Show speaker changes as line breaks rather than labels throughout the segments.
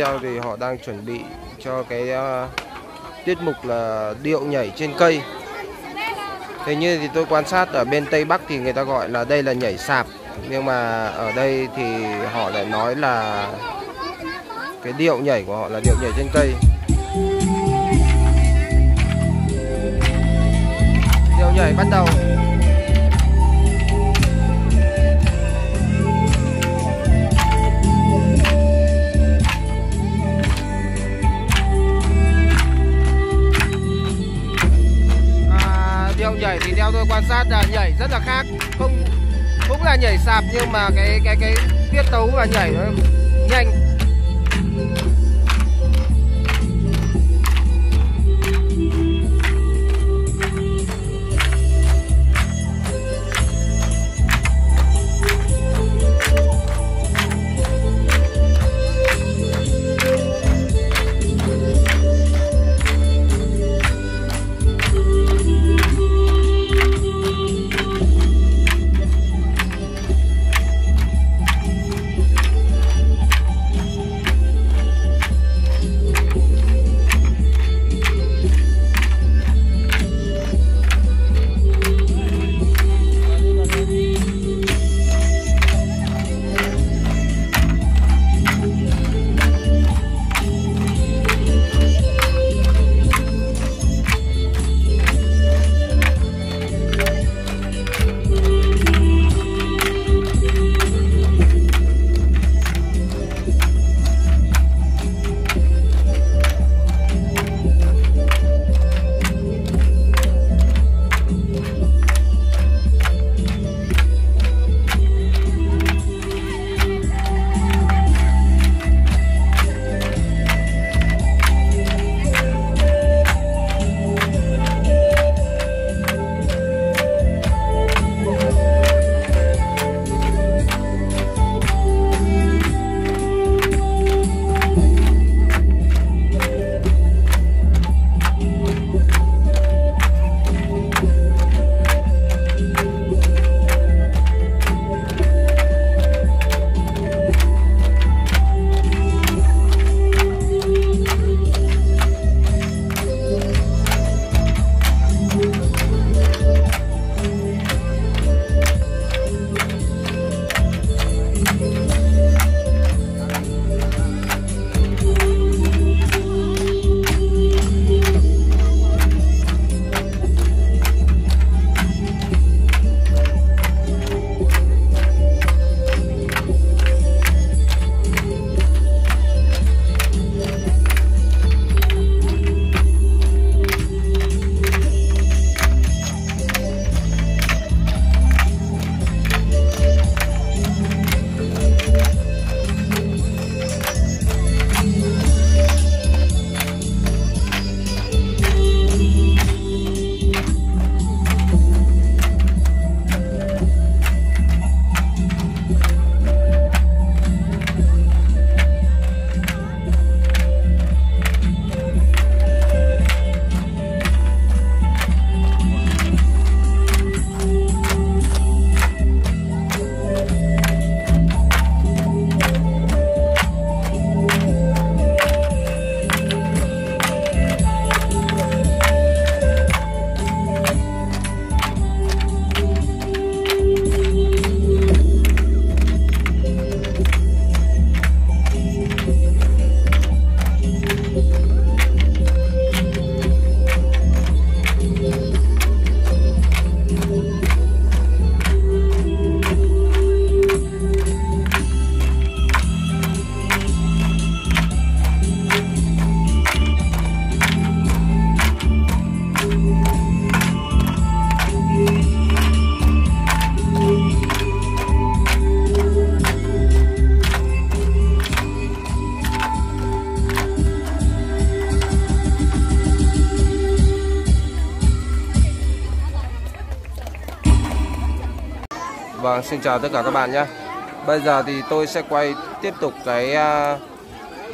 theo thì họ đang chuẩn bị cho cái uh, tiết mục là điệu nhảy trên cây. Thế như thì tôi quan sát ở bên Tây Bắc thì người ta gọi là đây là nhảy sạp. Nhưng mà ở đây thì họ lại nói là cái điệu nhảy của họ là điệu nhảy trên cây. Điệu nhảy bắt đầu. Nhảy thì theo tôi quan sát là nhảy rất là khác. Không, cũng là nhảy sạp nhưng mà cái cái cái tiết tấu và nhảy nó nhanh. Vâng, xin chào tất cả các bạn nhé. Bây giờ thì tôi sẽ quay tiếp tục cái à,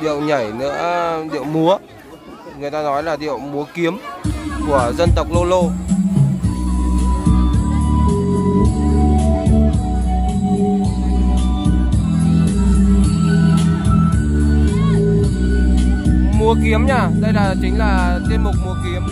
điệu nhảy nữa, điệu múa. Người ta nói là điệu múa kiếm của dân tộc Lô Lô. Múa kiếm nha. đây là chính là tiết mục múa kiếm.